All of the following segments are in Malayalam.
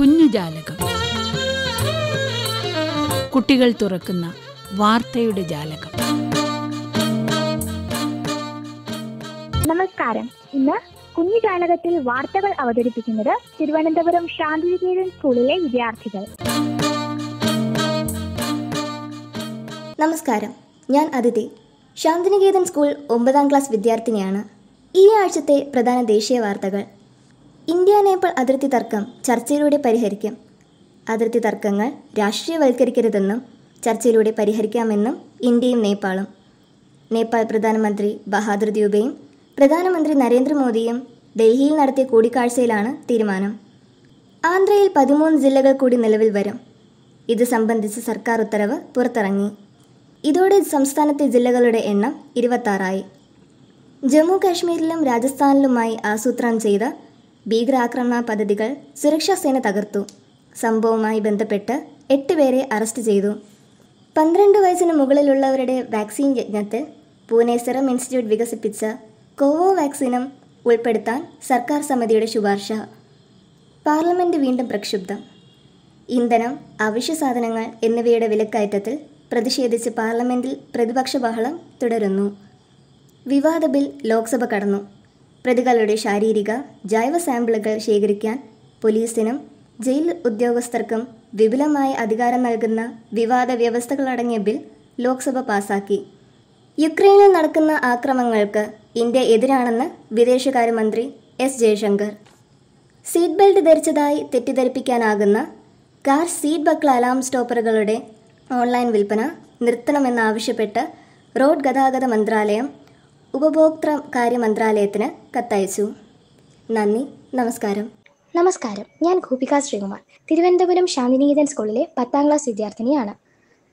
കുഞ്ഞുജാലകം കുട്ടികൾ തുറക്കുന്ന വാർത്തയുടെ ജാലകം. നമസ്കാരം. ഇന്ന് കുഞ്ഞുജാലകത്തിൽ വാർത്തകൾ അവതരിപ്പിക്കുന്നത് തിരുവനന്തപുരം ശാന്തിനികേതൻ സ്കൂളിലെ വിദ്യാർത്ഥികൾ. നമസ്കാരം. ഞാൻ അതിഥി. ശാന്തിനികേതൻ സ്കൂൾ ഒമ്പതാം ക്ലാസ് വിദ്യാർത്ഥിനിയാണ്. ഈ ആഴ്ചത്തെ പ്രധാന ദേശീയ വാർത്തകൾ. ഇന്ത്യ നേപ്പാൾ അതിർത്തി തർക്കം ചർച്ചയിലൂടെ പരിഹരിക്കും. അതിർത്തി തർക്കങ്ങൾ രാഷ്ട്രീയവൽക്കരിക്കരുതെന്നും ചർച്ചയിലൂടെ പരിഹരിക്കാമെന്നും ഇന്ത്യയും നേപ്പാളും. നേപ്പാൾ പ്രധാനമന്ത്രി ബഹാദുർ ദ്യൂബയും പ്രധാനമന്ത്രി നരേന്ദ്രമോദിയും ഡൽഹിയിൽ നടത്തിയ കൂടിക്കാഴ്ചയിലാണ് തീരുമാനം. ആന്ധ്രയിൽ പതിമൂന്ന് ജില്ലകൾ കൂടി നിലവിൽ വരും. ഇത് സംബന്ധിച്ച് സർക്കാർ ഉത്തരവ് പുറത്തിറങ്ങി. ഇതോടെ സംസ്ഥാനത്തെ ജില്ലകളുടെ എണ്ണം ഇരുപത്താറായി. ജമ്മു കാശ്മീരിലും രാജസ്ഥാനിലുമായി ആസൂത്രണം ചെയ്ത ഭീകരാക്രമണ പദ്ധതികൾ സുരക്ഷാസേന തകർത്തു. സംഭവവുമായി ബന്ധപ്പെട്ട് എട്ട് പേരെ അറസ്റ്റ് ചെയ്തു. പന്ത്രണ്ട് വയസ്സിന് മുകളിലുള്ളവരുടെ വാക്സിൻ യജ്ഞത്തിൽ പൂനെ സെറം ഇൻസ്റ്റിറ്റ്യൂട്ട് വികസിപ്പിച്ച കോവോവാക്സിനും ഉൾപ്പെടുത്താൻ സർക്കാർ സമിതിയുടെ ശുപാർശ. പാർലമെന്റ് വീണ്ടും പ്രക്ഷുബ്ധം. ഇന്ധനം അവശ്യ സാധനങ്ങൾ എന്നിവയുടെ വിലക്കയറ്റത്തിൽ പ്രതിഷേധിച്ച് പാർലമെന്റിൽ പ്രതിപക്ഷ ബഹളം തുടരുന്നു. വിവാദ ബിൽ ലോക്സഭ കടന്നു. പ്രതികളുടെ ശാരീരിക ജൈവ സാമ്പിളുകൾ ശേഖരിക്കാൻ പോലീസിനും ജയിൽ ഉദ്യോഗസ്ഥർക്കും വിപുലമായ അധികാരം നൽകുന്ന വിവാദ വ്യവസ്ഥകളടങ്ങിയ ബിൽ ലോക്സഭ പാസാക്കി. യുക്രൈനിൽ നടക്കുന്ന ആക്രമണങ്ങൾക്ക് ഇന്ത്യ എതിരാണെന്ന് വിദേശകാര്യമന്ത്രി എസ് ജയശങ്കർ. സീറ്റ് ബെൽറ്റ് ധരിച്ചതായി തെറ്റിദ്ധരിപ്പിക്കാനാകുന്ന കാർ സീറ്റ് ബക്കിൾ അലാം സ്റ്റോപ്പറുകളുടെ ഓൺലൈൻ വിൽപ്പന നിർത്തണമെന്നാവശ്യപ്പെട്ട് റോഡ് ഗതാഗത മന്ത്രാലയം ഉപഭോക്തൃ കാര്യ മന്ത്രാലയത്തിന് കത്തയച്ചു. നന്ദി നമസ്കാരം. നമസ്കാരം. ഞാൻ ഗോപിക ശ്രീകുമാർ. തിരുവനന്തപുരം ശാന്തിനികേതൻ സ്കൂളിലെ പത്താം ക്ലാസ് വിദ്യാർത്ഥിനിയാണ്.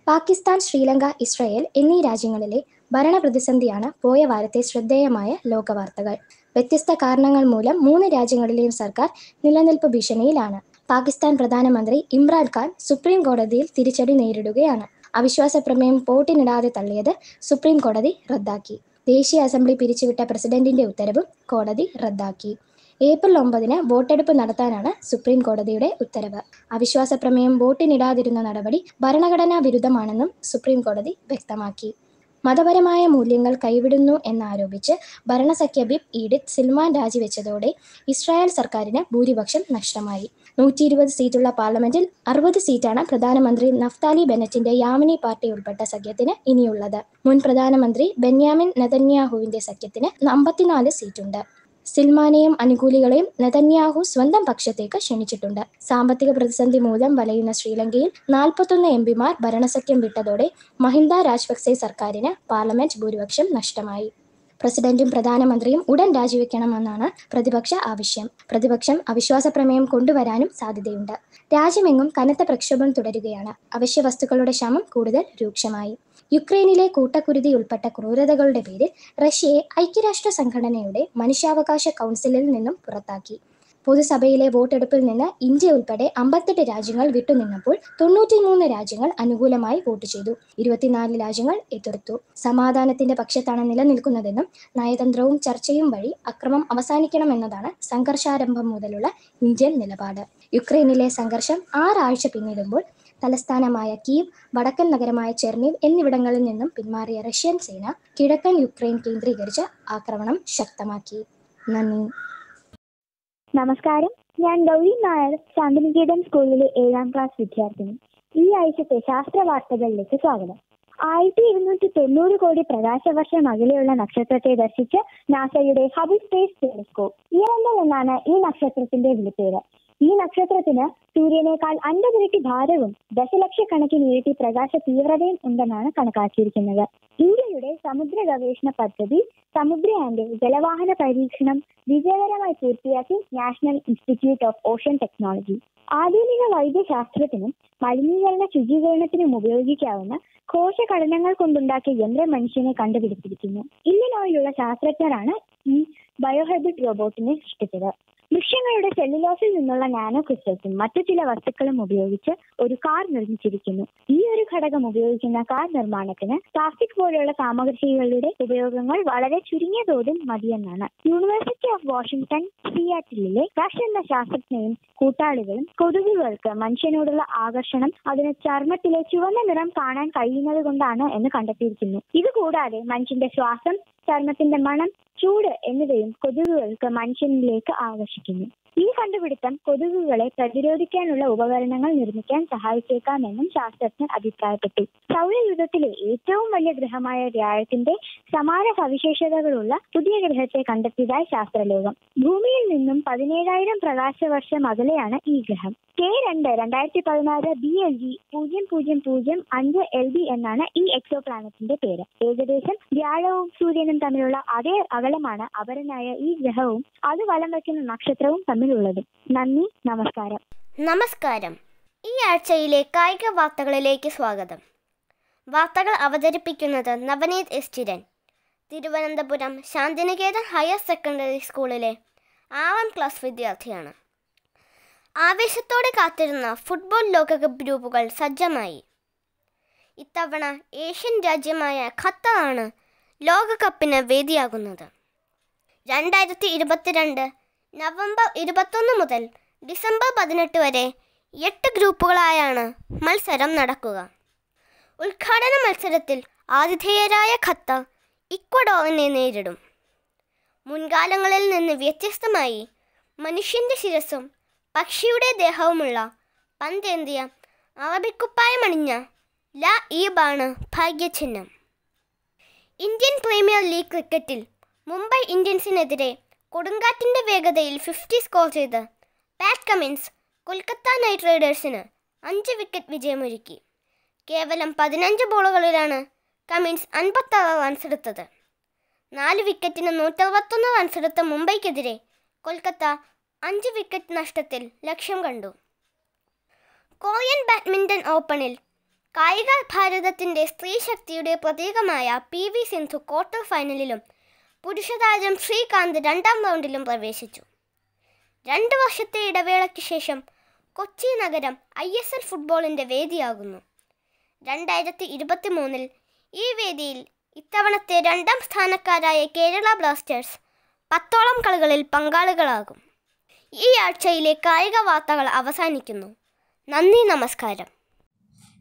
പാകിസ്ഥാൻ ശ്രീലങ്ക ഇസ്രായേൽ എന്നീ രാജ്യങ്ങളിലെ ഭരണ പ്രതിസന്ധിയാണ് പോയ വാരത്തെ ശ്രദ്ധേയമായ ലോകവാർത്തകൾ. വ്യത്യസ്ത കാരണങ്ങൾ മൂലം മൂന്ന് രാജ്യങ്ങളിലെയും സർക്കാർ നിലനിൽപ്പ് ഭീഷണിയിലാണ്. പാകിസ്ഥാൻ പ്രധാനമന്ത്രി ഇമ്രാൻ ഖാൻ സുപ്രീം കോടതിയിൽ തിരിച്ചടി നേരിടുകയാണ്. അവിശ്വാസ പ്രമേയം പോട്ടിനിടാതെ തള്ളിയത് സുപ്രീം കോടതി റദ്ദാക്കി. ദേശീയ അസംബ്ലി പിരിച്ചുവിട്ട പ്രസിഡന്റിന്റെ ഉത്തരവും കോടതി റദ്ദാക്കി. ഏപ്രിൽ ഒമ്പതിന് വോട്ടെടുപ്പ് നടത്താനാണ് സുപ്രീം കോടതിയുടെ ഉത്തരവ്. അവിശ്വാസ പ്രമേയം വോട്ടിനിടാതിരുന്ന നടപടി ഭരണഘടനാ വിരുദ്ധമാണെന്നും സുപ്രീം കോടതി വ്യക്തമാക്കി. മതപരമായ മൂല്യങ്ങൾ കൈവിടുന്നു എന്നാരോപിച്ച് ഭരണസഖ്യ ബിബ് ഈഡിത്ത് സിൽമാൻ രാജിവെച്ചതോടെ ഇസ്രായേൽ സർക്കാരിന് ഭൂരിപക്ഷം നഷ്ടമായി. നൂറ്റി ഇരുപത് സീറ്റുള്ള പാർലമെന്റിൽ അറുപത് സീറ്റാണ് പ്രധാനമന്ത്രി നഫ്താലി ബെനറ്റിന്റെ യാമിനി പാർട്ടി ഉൾപ്പെട്ട സഖ്യത്തിന് ഇനിയുള്ളത്. മുൻ പ്രധാനമന്ത്രി ബെന്യാമിൻ നെതന്യാഹുവിന്റെ സഖ്യത്തിന് അമ്പത്തിനാല് സീറ്റുണ്ട്. സിൽമാനെയും അനുകൂലികളെയും നെതന്യാഹു സ്വന്തം പക്ഷത്തേക്ക് ക്ഷണിച്ചിട്ടുണ്ട്. സാമ്പത്തിക പ്രതിസന്ധി മൂലം വലയുന്ന ശ്രീലങ്കയിൽ നാൽപ്പത്തൊന്ന് എം പിമാർ ഭരണസഖ്യം വിട്ടതോടെ മഹിന്ദ രാജപക്സെ സർക്കാരിന് പാർലമെന്റ് ഭൂരിപക്ഷം നഷ്ടമായി. പ്രസിഡന്റും പ്രധാനമന്ത്രിയും ഉടൻ രാജിവെക്കണമെന്നാണ് പ്രതിപക്ഷ ആവശ്യം. പ്രതിപക്ഷം അവിശ്വാസ പ്രമേയം കൊണ്ടുവരാനും സാധ്യതയുണ്ട്. രാജ്യമെങ്ങും കനത്ത പ്രക്ഷോഭം തുടരുകയാണ്. അവശ്യ വസ്തുക്കളുടെ ക്ഷാമം കൂടുതൽ രൂക്ഷമായി. യുക്രൈനിലെ കൂട്ടക്കുരുതി ഉൾപ്പെട്ട ക്രൂരതകളുടെ പേരിൽ റഷ്യയെ ഐക്യരാഷ്ട്ര സംഘടനയുടെ മനുഷ്യാവകാശ കൗൺസിലിൽ നിന്നും പുറത്താക്കി. പൊതുസഭയിലെ വോട്ടെടുപ്പിൽ നിന്ന് ഇന്ത്യ ഉൾപ്പെടെ അമ്പത്തെട്ട് രാജ്യങ്ങൾ വിട്ടുനിന്നപ്പോൾ തൊണ്ണൂറ്റിമൂന്ന് രാജ്യങ്ങൾ അനുകൂലമായി വോട്ട് ചെയ്തു. ഇരുപത്തിനാല് രാജ്യങ്ങൾ എതിർത്തു. സമാധാനത്തിന്റെ പക്ഷത്താണ് നിലനിൽക്കുന്നതെന്നും നയതന്ത്രവും ചർച്ചയും വഴി അക്രമം അവസാനിക്കണമെന്നതാണ് സംഘർഷാരംഭം മുതലുള്ള ഇന്ത്യൻ നിലപാട്. യുക്രൈനിലെ സംഘർഷം ആറാഴ്ച പിന്നിടുമ്പോൾ തലസ്ഥാനമായ കീവ് വടക്കൻ നഗരമായ ചെർണീവ് എന്നിവിടങ്ങളിൽ നിന്നും പിന്മാറിയ റഷ്യൻ സേന കിഴക്കൻ യുക്രൈൻ കേന്ദ്രീകരിച്ച് ആക്രമണം ശക്തമാക്കി. നന്ദി. നമസ്കാരം. ഞാൻ ഗൗരി നായർ ശാന്തിനികേതൻ സ്കൂളിലെ ഏഴാം ക്ലാസ് വിദ്യാർത്ഥിനി. ഈ ആഴ്ചത്തെ ശാസ്ത്ര വാർത്തകളിലേക്ക് സ്വാഗതം. ആയിരത്തി ഇരുന്നൂറ്റി തൊണ്ണൂറ് കോടി പ്രകാശവർഷം അകലെയുള്ള നക്ഷത്രത്തെ ദർശിച്ച് നാസയുടെ ഹബിൾ സ്പേസ് ടെലിസ്കോപ്പ്. ഇയറണ്ടൽ എന്നാണ് ഈ നക്ഷത്രത്തിന്റെ വിളിപ്പേര്. ഈ നക്ഷത്രത്തിന് സൂര്യനേക്കാൾ അൻപതിരട്ടി ഭാരവും ദശലക്ഷക്കണക്കിന് ഇരട്ടി പ്രകാശ തീവ്രതയും ഉണ്ടെന്നാണ് കണക്കാക്കിയിരിക്കുന്നത്. ഇന്ത്യയുടെ സമുദ്ര ഗവേഷണ പദ്ധതി സമുദ്രയാന്റെ ജലവാഹന പരീക്ഷണം വിജയകരമായി പൂർത്തിയാക്കി national institute of ocean technology. ആധുനിക വൈദ്യശാസ്ത്രത്തിനും മലിനീകരണ ശുചീകരണത്തിനും ഉപയോഗിക്കാവുന്ന കോശഘടനങ്ങൾ കൊണ്ടുണ്ടാക്കിയ യന്ത്രം മനുഷ്യനെ കണ്ടുപിടിച്ചിരിക്കുന്നു. ഇല്ലിനോയിലുള്ള ശാസ്ത്രജ്ഞരാണ് ഈ ബയോഹെബിറ്റ് റോബോട്ടിനെ സൃഷ്ടിച്ചത്. വൃക്ഷങ്ങളുടെ സെല്ലുലോസിൽ നിന്നുള്ള നാനോ ക്രിസ്റ്റൽസും മറ്റു ചില വസ്തുക്കളും ഉപയോഗിച്ച് ഒരു കാർ നിർമ്മിച്ചിരിക്കുന്നു. ഈ ഒരു ഘടകം ഉപയോഗിക്കുന്ന കാർ നിർമ്മാണത്തിന് പ്ലാസ്റ്റിക് പോലെയുള്ള സാമഗ്രികളുടെ ഉപയോഗങ്ങൾ വളരെ ചുരുങ്ങിയ തോതിൽ മതിയെന്നാണ്. യൂണിവേഴ്സിറ്റി ഓഫ് വാഷിംഗ്ടൺ സിയാറ്റിലെ റഷ് എന്ന ശാസ്ത്രജ്ഞയും കൂട്ടാളികളും കൊതുകുകൾക്ക് മനുഷ്യനോടുള്ള ആകർഷണം അതിന് ചർമ്മത്തിലെ ചുവന്ന നിറം കാണാൻ കഴിയുന്നത് കൊണ്ടാണ് എന്ന് കണ്ടെത്തിയിരിക്കുന്നു. ഇതുകൂടാതെ മനുഷ്യന്റെ ശ്വാസം ചർമ്മത്തിന്റെ മണം ചൂട് എന്നിവയും കൊതുകുകൾക്ക് മനുഷ്യനിലേക്ക് ആകർഷിക്കുന്നു. ഈ കണ്ടുപിടുത്തം കൊതുകുകളെ പ്രതിരോധിക്കാനുള്ള ഉപകരണങ്ങൾ നിർമ്മിക്കാൻ സഹായിച്ചേക്കാമെന്നും ശാസ്ത്രജ്ഞർ അഭിപ്രായപ്പെട്ടു. സൗരയുഗത്തിലെ ഏറ്റവും വലിയ ഗ്രഹമായ വ്യാഴത്തിന്റെ സമാന സവിശേഷതകളുള്ള പുതിയ ഗ്രഹത്തെ കണ്ടെത്തിയതായി ശാസ്ത്രലോകം. ഭൂമിയിൽ നിന്നും പതിനേഴായിരം പ്രകാശ വർഷം അകലെയാണ് ഈ ഗ്രഹം. കെ രണ്ട് രണ്ടായിരത്തി പതിനാറ് ബി എൽ ജി പൂജ്യം പൂജ്യം പൂജ്യം അഞ്ച് എൽ ബി എന്നാണ് ഈ എക്സോ പ്ലാനറ്റിന്റെ പേര്. ഏകദേശം വ്യാഴവും സൂര്യനും തമ്മിലുള്ള അതേ അകലമാണ് അപരനായ ഈ ഗ്രഹവും. അത് വലം വയ്ക്കുന്ന നക്ഷത്രവും തമ്മിലുള്ളത് നന്ദി നമസ്കാരം. നമസ്കാരം. ഈ ആഴ്ചയിലെ കായിക വാർത്തകളിലേക്ക് സ്വാഗതം. വാർത്തകൾ അവതരിപ്പിക്കുന്നത് നവനീത് എസ്റ്റിരൻ തിരുവനന്തപുരം ശാന്തിനികേതൻ ഹയർ സെക്കൻഡറി സ്കൂളിലെ ആറാം ക്ലാസ് വിദ്യാർത്ഥിയാണ്. ആവേശത്തോടെ കാത്തിരുന്ന ഫുട്ബോൾ ലോകകപ്പ് ഗ്രൂപ്പുകൾ സജ്ജമായി. ഇത്തവണ ഏഷ്യൻ രാജ്യമായ ഖത്തറാണ് ലോകകപ്പിന് വേദിയാകുന്നത്. രണ്ടായിരത്തി ഇരുപത്തിരണ്ട് നവംബർ ഇരുപത്തൊന്ന് മുതൽ ഡിസംബർ പതിനെട്ട് വരെ എട്ട് ഗ്രൂപ്പുകളായാണ് മത്സരം നടക്കുക. ഉദ്ഘാടന മത്സരത്തിൽ ആതിഥേയരായ ഖത്തർ ഇക്വഡോറിനെ നേരിടും. മുൻകാലങ്ങളിൽ നിന്ന് വ്യത്യസ്തമായി മനുഷ്യന്റെ ശിരസും പക്ഷിയുടെ ദേഹവുമുള്ള പന്തേന്തിയ അറബിക്കുപ്പായമണിഞ്ഞ ല ഈബാണ് ഭാഗ്യചിഹ്നം. ഇന്ത്യൻ പ്രീമിയർ ലീഗ് ക്രിക്കറ്റിൽ മുംബൈ ഇന്ത്യൻസിനെതിരെ കൊടുങ്കാറ്റിന്റെ വേഗതയിൽ ഫിഫ്റ്റി സ്കോർ ചെയ്ത് പാറ്റ് കമിൻസ് കൊൽക്കത്ത നൈറ്റ് റൈഡേഴ്സിന് അഞ്ച് വിക്കറ്റ് വിജയമൊരുക്കി. കേവലം പതിനഞ്ച് ബോളുകളിലാണ് കമിൻസ് അൻപത്താറ് റൺസ് എടുത്തത്. നാല് വിക്കറ്റിന് നൂറ്ററുപത്തൊന്ന് റൺസ് എടുത്ത മുംബൈക്കെതിരെ കൊൽക്കത്ത അഞ്ച് വിക്കറ്റ് നഷ്ടത്തിൽ ലക്ഷ്യം കണ്ടു. കൊറിയൻ ബാഡ്മിന്റൺ ഓപ്പണിൽ കായിക ഭാരതത്തിന്റെ സ്ത്രീ ശക്തിയുടെ പ്രതീകമായ പി വി സിന്ധു ക്വാർട്ടർ ഫൈനലിലും പുരുഷതാരം ശ്രീകാന്ത് രണ്ടാം റൗണ്ടിലും പ്രവേശിച്ചു. രണ്ട് വർഷത്തെ ഇടവേളയ്ക്ക് ശേഷം കൊച്ചി നഗരം ഐ എസ് എൽ ഫുട്ബോളിന്റെ വേദിയാകുന്നു. രണ്ടായിരത്തി ഇരുപത്തി മൂന്നിൽ ഈ വേദിയിൽ ഇത്തവണത്തെ രണ്ടാം സ്ഥാനക്കാരായ കേരള ബ്ലാസ്റ്റേഴ്സ് പത്തോളം കളികളിൽ പങ്കാളികളാകും. ഈ ആഴ്ചയിലെ കായിക വാർത്തകൾ അവസാനിക്കുന്നു. നന്ദി നമസ്കാരം.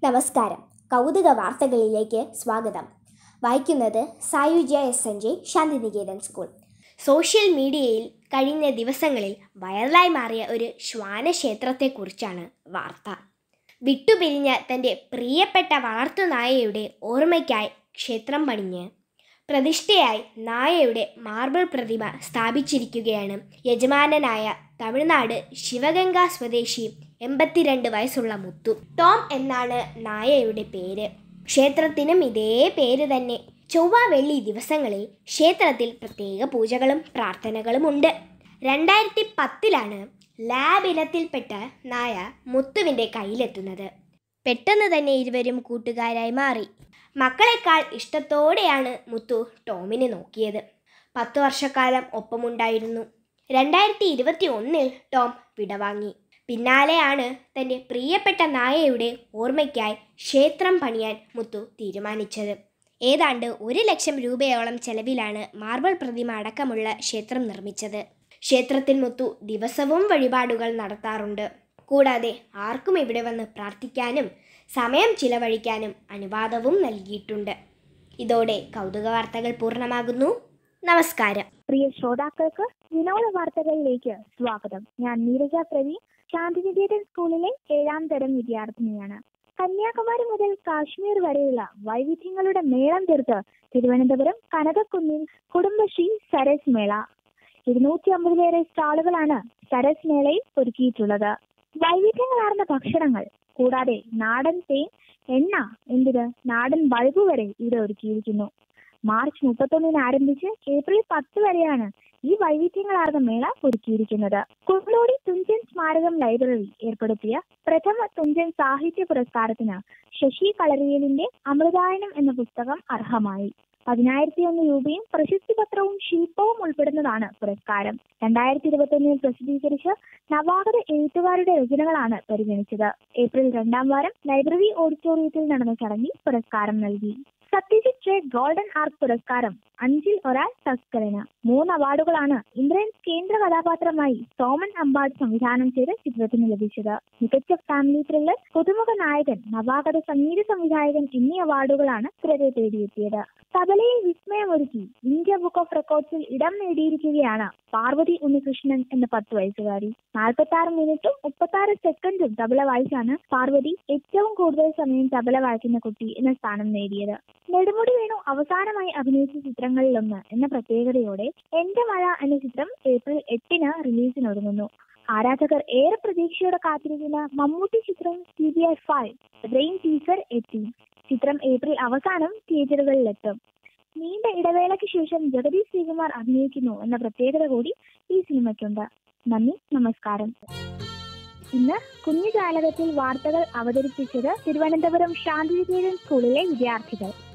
നമസ്കാരം. കൗതുക വാർത്തകളിലേക്ക് സ്വാഗതം. വായിക്കുന്നത് Sayujya S N J Shantiniketan school. Social മീഡിയയിൽ കഴിഞ്ഞ ദിവസങ്ങളിൽ വൈറലായി മാറിയ ഒരു ശ്വാനക്ഷേത്രത്തെക്കുറിച്ചാണ് വാർത്ത. വിട്ടുപിരിഞ്ഞ തന്റെ പ്രിയപ്പെട്ട വളർത്തുനായയുടെ ഓർമ്മയ്ക്കായി ക്ഷേത്രം പണിഞ്ഞ് പ്രതിഷ്ഠയായി നായയുടെ മാർബിൾ പ്രതിമ സ്ഥാപിച്ചിരിക്കുകയാണ് യജമാനനായ തമിഴ്നാട് ശിവഗംഗാ സ്വദേശി എൺപത്തിരണ്ട് വയസ്സുള്ള മുത്തു. ടോം എന്നാണ് നായയുടെ പേര്. ക്ഷേത്രത്തിനും ഇതേ പേര് തന്നെ. ചൊവ്വ വെള്ളി ദിവസങ്ങളിൽ ക്ഷേത്രത്തിൽ പ്രത്യേക പൂജകളും പ്രാർത്ഥനകളും ഉണ്ട് രണ്ടായിരത്തി പത്തിലാണ് ലാബ് ഇനത്തിൽപ്പെട്ട നായ മുത്തുവിന്റെ കയ്യിലെത്തുന്നത്. പെട്ടെന്ന് തന്നെ ഇരുവരും കൂട്ടുകാരായി മാറി. മക്കളെക്കാൾ ഇഷ്ടത്തോടെയാണ് മുത്തു ടോമിനെ നോക്കിയത്. പത്തു വർഷക്കാലം ഒപ്പമുണ്ടായിരുന്നു. രണ്ടായിരത്തി ഇരുപത്തി ഒന്നിൽ ടോം വിടവാങ്ങി. പിന്നാലെയാണ് തന്റെ പ്രിയപ്പെട്ട നായയുടെ ഓർമ്മയ്ക്കായി ക്ഷേത്രം പണിയാൻ മുത്തു തീരുമാനിച്ചത്. ഏതാണ്ട് ഒരു ലക്ഷം രൂപയോളം ചെലവിലാണ് മാർബിൾ പ്രതിമ അടക്കമുള്ള ക്ഷേത്രം നിർമ്മിച്ചത്. ക്ഷേത്രത്തിൽ മുത്തു ദിവസവും വഴിപാടുകൾ നടത്താറുണ്ട്. കൂടാതെ ആർക്കും ഇവിടെ വന്ന് പ്രാർത്ഥിക്കാനും സമയം ചിലവഴിക്കാനും അനുവാദവും നൽകിയിട്ടുണ്ട്. ഇതോടെ കൗതുക വാർത്തകൾ പൂർണമാകുന്നു. നമസ്കാരം. പ്രിയ ശ്രോതാക്കൾക്ക് വിനോദ വാർത്തകളിലേക്ക് സ്വാഗതം. ഞാൻ നീരജ പ്രവീൺ ശാന്തിനികേതൻ സ്കൂളിലെ ഏഴാം തരം വിദ്യാർത്ഥിനിയാണ്. കന്യാകുമാരി മുതൽ കാശ്മീർ വരെയുള്ള വൈവിധ്യങ്ങളുടെ മേളം തീർത്ത് തിരുവനന്തപുരം കനകക്കുന്നിൽ കുടുംബശ്രീ സരസ് മേള. ഇരുന്നൂറ്റി അമ്പതിലേറെ സ്റ്റാളുകളാണ് സരസ് മേളയിൽ ഒരുക്കിയിട്ടുള്ളത്. വൈവിധ്യങ്ങളാർന്ന ഭക്ഷണങ്ങൾ കൂടാതെ നാടൻ തേൻ എണ്ണ എന്തിന് നാടൻ ബൾബ് വരെ ഇവിടെ ഒരുക്കിയിരിക്കുന്നു. മാർച്ച് മുപ്പത്തൊന്നിന് ആരംഭിച്ച് ഏപ്രിൽ പത്ത് വരെയാണ് ഈ വൈവിധ്യങ്ങളാർന്ന മേള ഒരുക്കിയിരിക്കുന്നത്. കുളോടി തുഞ്ചൻ സ്മാരകം ലൈബ്രറി ഏർപ്പെടുത്തിയ പ്രഥമ തുഞ്ചൻ സാഹിത്യ പുരസ്കാരത്തിന് ശശി കളരിയലിന്റെ അമൃതായനം എന്ന പുസ്തകം അർഹമായി. പതിനായിരത്തി ഒന്ന് രൂപയും പ്രശസ്തി പത്രവും ശില്പവും ഉൾപ്പെടുന്നതാണ് പുരസ്കാരം. രണ്ടായിരത്തി ഇരുപത്തൊന്നിൽ പ്രസിദ്ധീകരിച്ച നവാഗത എഴുത്തുകാരുടെ രചനകളാണ് പരിഗണിച്ചത്. ഏപ്രിൽ രണ്ടാം വാരം ലൈബ്രറി ഓഡിറ്റോറിയത്തിൽ നടന്ന ചടങ്ങിൽ പുരസ്കാരം നൽകി. സത്യജിത് റേ ഗോൾഡൻ ആർക്ക് പുരസ്കാരം അഞ്ചിൽ ഒരാൾ തസ്കരന്. മൂന്ന് അവാർഡുകളാണ് ഇന്ദ്രൻസ് കേന്ദ്ര കഥാപാത്രമായി സോമൻ അമ്പാട് സംവിധാനം ചെയ്ത ചിത്രത്തിന് ലഭിച്ചത്. മികച്ച ഫാമിലി ത്രില്ലർ പുതുമുഖ നായകൻ നവാഗത സംഗീത സംവിധായകൻ എന്നീ അവാർഡുകളാണ് ചിത്രത്തെ തേടിയെത്തിയത്. തബലയിൽ വിസ്മയമൊരുക്കി ഇന്ത്യ ബുക്ക് ഓഫ് റെക്കോർഡ്സിൽ ഇടം നേടിയിരിക്കുകയാണ് പാർവതി ഉണ്ണികൃഷ്ണൻ എന്ന പത്ത് വയസ്സുകാരി. നാൽപ്പത്തി ആറ് മിനിറ്റും മുപ്പത്തി ആറ് സെക്കൻഡും തബല വായിച്ചാണ് പാർവതി ഏറ്റവും കൂടുതൽ സമയം തബല വായിക്കുന്ന കുട്ടി എന്ന സ്ഥാനം നേടിയത്. നെടുമുടി വേണു അവസാനമായി അഭിനയിച്ച ചിത്രങ്ങളിലൊന്ന് എന്ന പ്രത്യേകതയോടെ എന്റെ മഴ എന്ന ചിത്രം ഏപ്രിൽ എട്ടിന് റിലീസിനൊരുങ്ങുന്നു. ആരാധകർ ഏറെ പ്രതീക്ഷയോടെ കാത്തിരിക്കുന്ന മമ്മൂട്ടി ചിത്രം C B I five rain teaser എത്തി. ചിത്രം ഏപ്രിൽ അവസാനം തിയേറ്ററുകളിലെത്തും. നീണ്ട ഇടവേളയ്ക്ക് ശേഷം ജഗദീഷ് ശ്രീകുമാർ അഭിനയിക്കുന്നു എന്ന പ്രത്യേകത കൂടി ഈ സിനിമയ്ക്കുണ്ട്. നന്ദി നമസ്കാരം. ഇന്ന് കുഞ്ഞു ജാലകത്തിൽ വാർത്തകൾ അവതരിപ്പിച്ചത് തിരുവനന്തപുരം ശാന്തിനികേതൻ സ്കൂളിലെ വിദ്യാർത്ഥികൾ.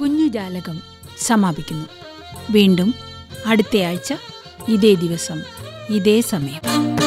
കുഞ്ഞു ജാലകം സമാപിക്കുന്നു. വീണ്ടും അടുത്തയാഴ്ച ഇതേ ദിവസം ഇതേ സമയം.